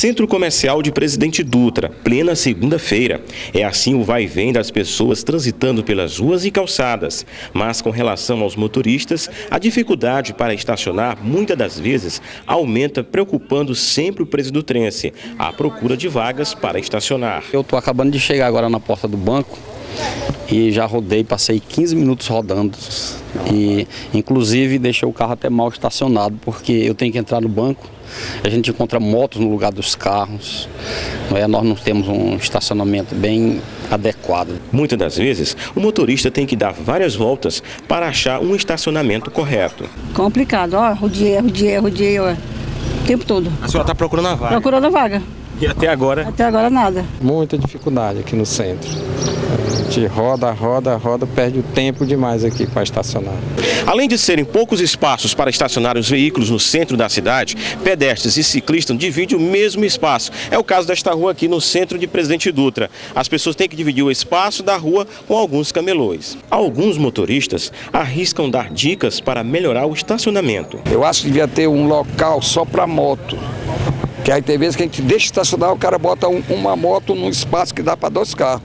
Centro Comercial de Presidente Dutra, plena segunda-feira. É assim o vai e vem das pessoas transitando pelas ruas e calçadas. Mas com relação aos motoristas, a dificuldade para estacionar muitas das vezes aumenta, preocupando sempre o presidutrense, à procura de vagas para estacionar. Eu estou acabando de chegar agora na porta do banco e já rodei, passei 15 minutos rodando e inclusive deixei o carro até mal estacionado porque eu tenho que entrar no banco. A gente encontra motos no lugar dos carros, não é? nós não temos um estacionamento bem adequado. Muitas das vezes, o motorista tem que dar várias voltas para achar um estacionamento correto. Complicado, ó, rodeia, rodeia, rodeia, ó, o tempo todo. A senhora está procurando a vaga? Procurando a vaga. E até agora? Até agora nada. Muita dificuldade aqui no centro gente roda, roda, roda, perde o tempo demais aqui para estacionar. Além de serem poucos espaços para estacionar os veículos no centro da cidade, pedestres e ciclistas dividem o mesmo espaço. É o caso desta rua aqui no centro de Presidente Dutra. As pessoas têm que dividir o espaço da rua com alguns camelões. Alguns motoristas arriscam dar dicas para melhorar o estacionamento. Eu acho que devia ter um local só para moto. Que aí tem vezes que a gente deixa estacionar, o cara bota um, uma moto num espaço que dá para dois carros.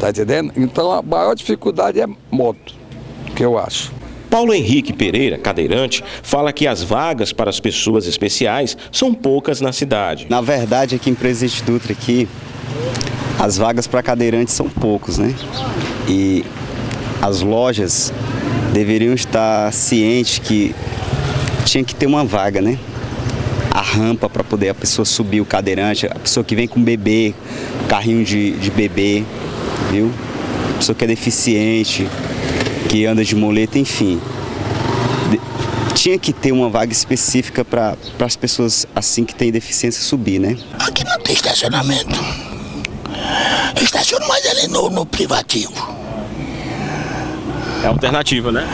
Tá entendendo? Então a maior dificuldade é moto, que eu acho. Paulo Henrique Pereira, cadeirante, fala que as vagas para as pessoas especiais são poucas na cidade. Na verdade, aqui em Presidente Dutra, aqui, as vagas para cadeirantes são poucos, né? E as lojas deveriam estar cientes que tinha que ter uma vaga, né? A rampa para poder a pessoa subir o cadeirante, a pessoa que vem com bebê, carrinho de, de bebê, viu? Pessoa que é deficiente, que anda de moleta, enfim. Tinha que ter uma vaga específica para as pessoas assim que têm deficiência subir, né? Aqui não tem estacionamento. Eu estaciono mais ali no, no privativo. É alternativa, né?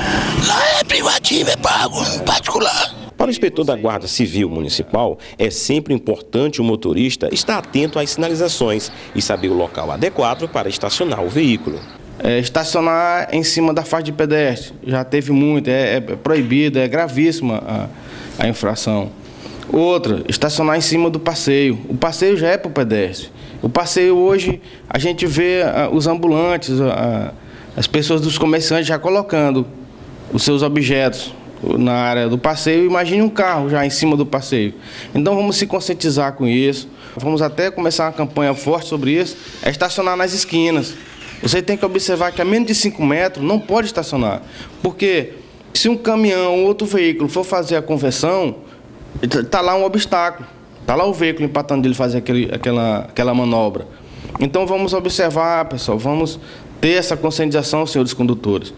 Lá é privativo, é pago, particular. Para o inspetor da Guarda Civil Municipal, é sempre importante o motorista estar atento às sinalizações e saber o local adequado para estacionar o veículo. É, estacionar em cima da faixa de pedestre já teve muito, é, é proibido, é gravíssima a, a, infração. Outra, estacionar em cima do passeio. O passeio já é para o pedestre. O passeio hoje, a gente vê os ambulantes, as pessoas dos comerciantes já colocando os seus objetos na área do passeio, imagine um carro já em cima do passeio. Então vamos se conscientizar com isso. Vamos até começar uma campanha forte sobre isso, é estacionar nas esquinas. Você tem que observar que a menos de 5 metros não pode estacionar. Porque se um caminhão ou outro veículo for fazer a conversão, está lá um obstáculo. Está lá o veículo empatando dele fazer aquele, aquela, aquela manobra. Então vamos observar, pessoal, vamos ter essa conscientização, senhores condutores.